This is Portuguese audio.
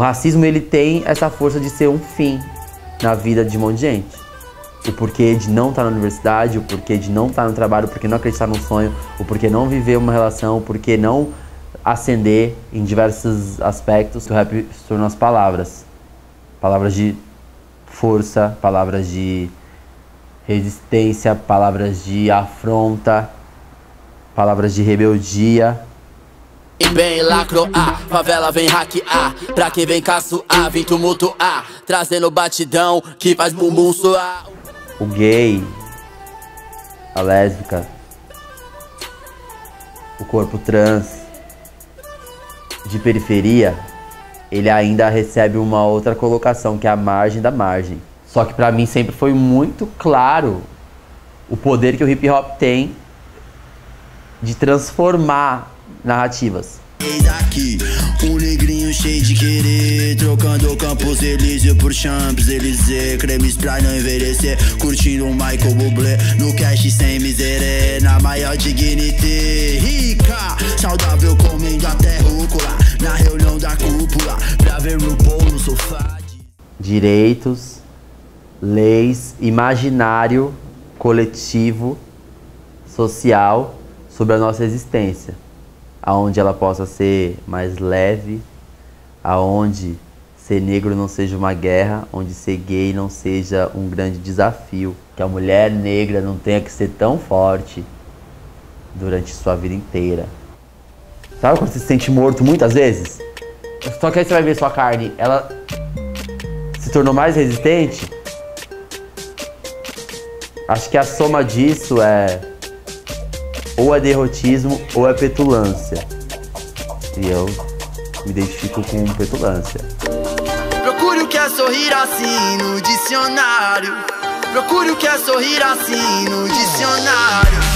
racismo ele tem essa força de ser um fim na vida de um monte de gente. O porquê de não estar na universidade, o porquê de não estar no trabalho, o porquê não acreditar num sonho, o porquê não viver uma relação, o porquê não ascender em diversos aspectos. O rap se tornou as palavras. Palavras de força, palavras de resistência, palavras de afronta, palavras de rebeldia. E bem lacro A, favela vem hackear. Pra quem vem caçoar, vem tumultuar. Trazendo batidão que faz bumbum soar O gay, a lésbica, o corpo trans de periferia, ele ainda recebe uma outra colocação, que é a margem da margem. Só que pra mim sempre foi muito claro o poder que o hip hop tem de transformar narrativas. Aqui, um negrinho cheio de querer Trocando Campos Elíseo por Champs Élysées Cremes pra não envelhecer Curtindo um Michael Bublé No cash sem miséria Na maior Rica, saudável comendo até rúcula Na reunião da cúpula Pra ver o no sofá Direitos, leis, imaginário coletivo, social sobre a nossa existência aonde ela possa ser mais leve, aonde ser negro não seja uma guerra, onde ser gay não seja um grande desafio, que a mulher negra não tenha que ser tão forte durante sua vida inteira. Sabe quando você se sente morto muitas vezes? Só que aí você vai ver sua carne, ela se tornou mais resistente. Acho que a soma disso é ou é derrotismo ou é petulância. E eu me identifico com petulância. Procure o que é sorrir assim no dicionário. Procure o que é sorrir assim no dicionário.